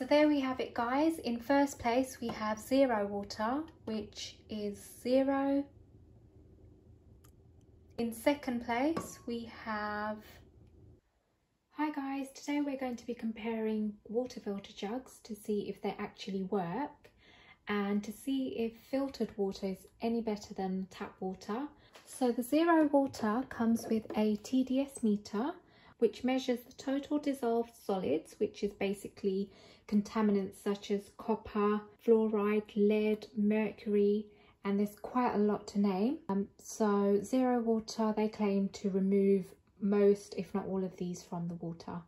So there we have it guys. In first place we have zero water, which is zero. In second place we have... Hi guys, today we're going to be comparing water filter jugs to see if they actually work and to see if filtered water is any better than tap water. So the zero water comes with a TDS meter which measures the total dissolved solids, which is basically contaminants such as copper, fluoride, lead, mercury, and there's quite a lot to name. Um, so Zero Water, they claim to remove most, if not all of these from the water.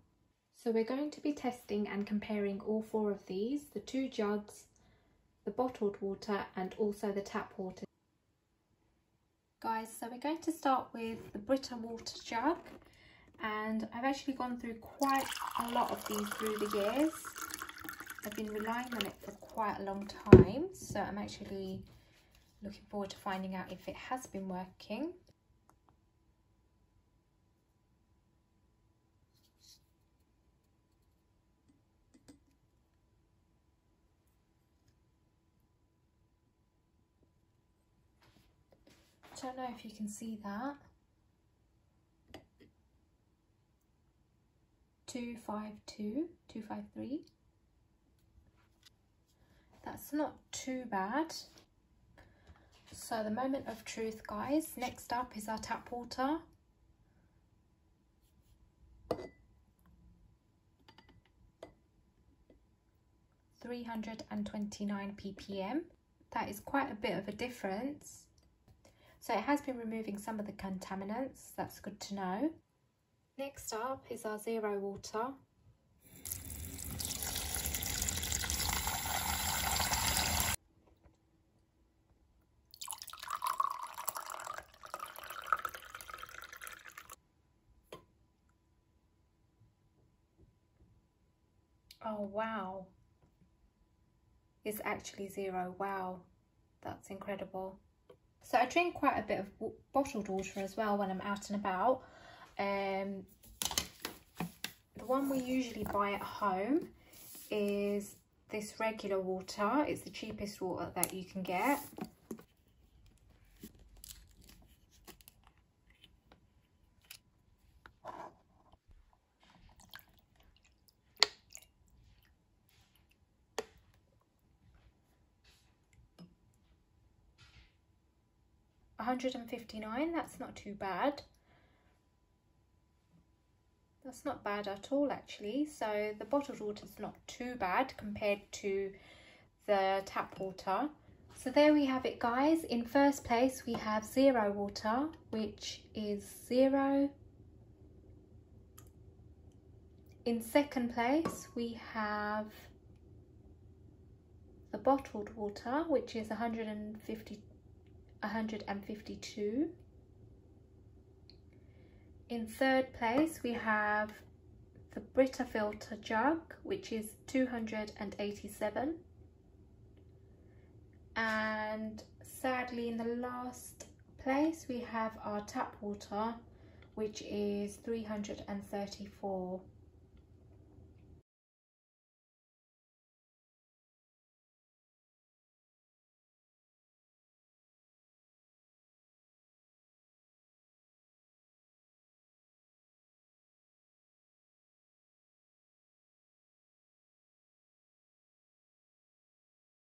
So we're going to be testing and comparing all four of these, the two jugs, the bottled water and also the tap water. Guys, so we're going to start with the Brita water jug and I've actually gone through quite a lot of these through the years. I've been relying on it for quite a long time so I'm actually looking forward to finding out if it has been working. I don't know if you can see that. 252, 253. That's not too bad. So the moment of truth, guys. Next up is our tap water. Three hundred and twenty-nine ppm. That is quite a bit of a difference. So it has been removing some of the contaminants. That's good to know. Next up is our zero water. Oh wow, it's actually zero. Wow, that's incredible. So I drink quite a bit of bottled water as well when I'm out and about. Um, the one we usually buy at home is this regular water. It's the cheapest water that you can get. 159 that's not too bad that's not bad at all actually. So the bottled water is not too bad compared to the tap water. So there we have it guys. In first place we have zero water which is zero. In second place we have the bottled water which is 150 152. In third place, we have the Brita filter jug, which is 287. And sadly, in the last place, we have our tap water, which is 334.